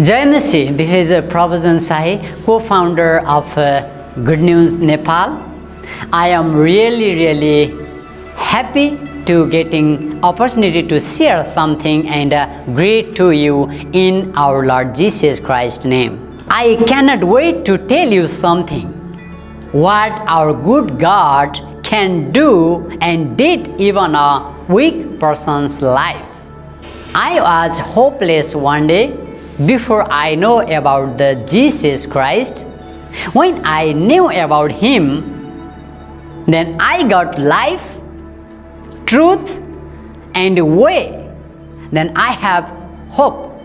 Jai this is uh, Prabajan Shahi, co-founder of uh, Good News Nepal. I am really, really happy to getting opportunity to share something and uh, greet to you in our Lord Jesus Christ name. I cannot wait to tell you something what our good God can do and did even a weak person's life. I was hopeless one day before I know about the Jesus Christ. When I knew about him, then I got life, truth, and way. Then I have hope.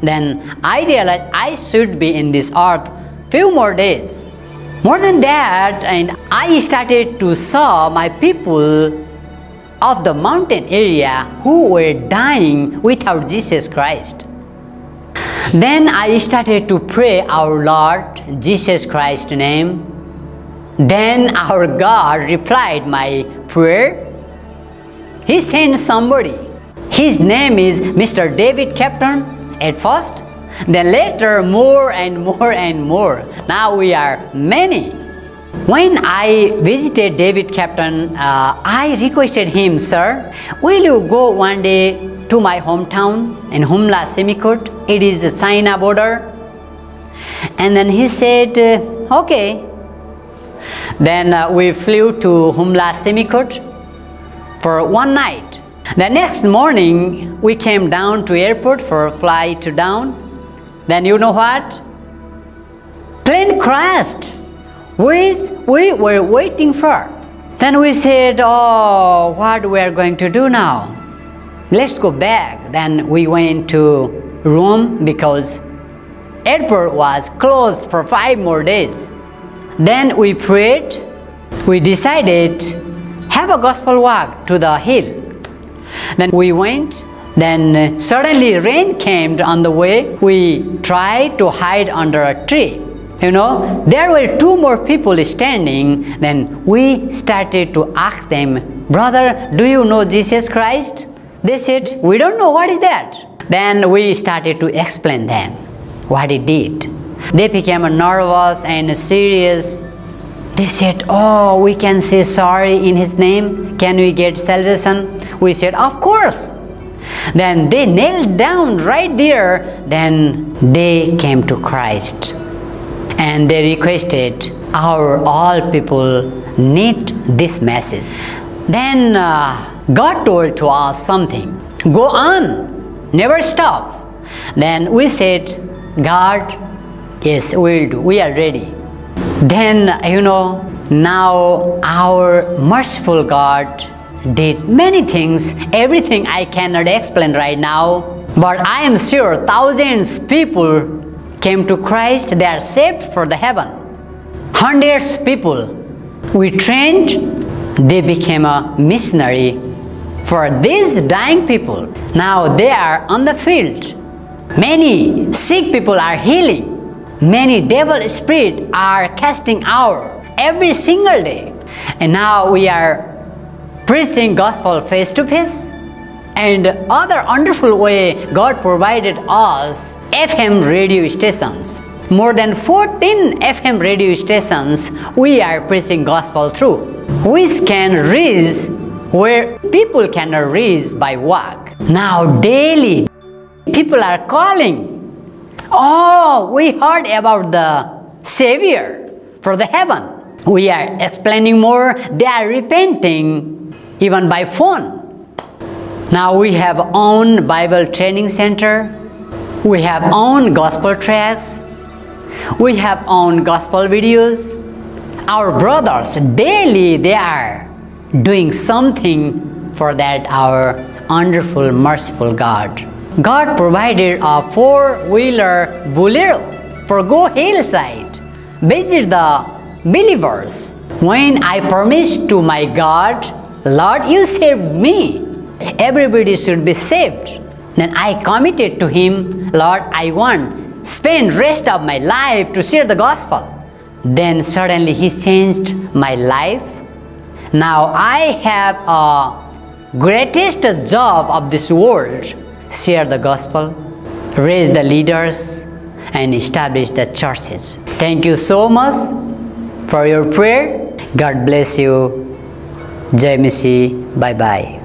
Then I realized I should be in this earth few more days. More than that, and I started to saw my people of the mountain area who were dying without Jesus Christ. Then I started to pray our Lord Jesus Christ's name. Then our God replied my prayer. He sent somebody. His name is Mr. David Captain at first. Then later more and more and more. Now we are many. When I visited David Captain, uh, I requested him, Sir, will you go one day to my hometown in Humla Simikot. It is a China border. And then he said, uh, okay. Then uh, we flew to Humla Simikot for one night. The next morning, we came down to airport for a flight to down. Then you know what? Plane crashed, which we were waiting for. Then we said, oh, what we are going to do now? Let's go back. Then we went to Rome because airport was closed for five more days. Then we prayed. We decided have a gospel walk to the hill. Then we went. Then uh, suddenly rain came on the way. We tried to hide under a tree. You know, there were two more people standing. Then we started to ask them, Brother, do you know Jesus Christ? They said, we don't know what is that. Then we started to explain them what he did. They became nervous and serious. They said, oh, we can say sorry in his name. Can we get salvation? We said, of course. Then they knelt down right there. Then they came to Christ. And they requested, our all people need this message. Then uh, God told to us something. Go on, never stop. Then we said, God, yes, we'll do. We are ready. Then, you know, now our merciful God did many things, everything I cannot explain right now. But I am sure thousands people came to Christ, they are saved for the heaven. Hundreds people we trained, they became a missionary for these dying people. Now they are on the field. Many sick people are healing. Many devil spirits are casting out every single day. And now we are preaching gospel face to face. And other wonderful way God provided us FM radio stations. More than 14 FM radio stations we are preaching gospel through, which can reach where people cannot reach by walk. Now daily, people are calling. Oh, we heard about the Savior for the heaven. We are explaining more. They are repenting even by phone. Now we have own Bible training center. We have own gospel tracks. We have own gospel videos. Our brothers daily they are doing something for that our wonderful, merciful God. God provided a four-wheeler bolero for go hillside. Visit the believers. When I promised to my God, Lord, you saved me. Everybody should be saved. Then I committed to him, Lord, I want spend rest of my life to share the gospel. Then suddenly he changed my life now I have a greatest job of this world. Share the gospel, raise the leaders, and establish the churches. Thank you so much for your prayer. God bless you. Jai. Bye bye.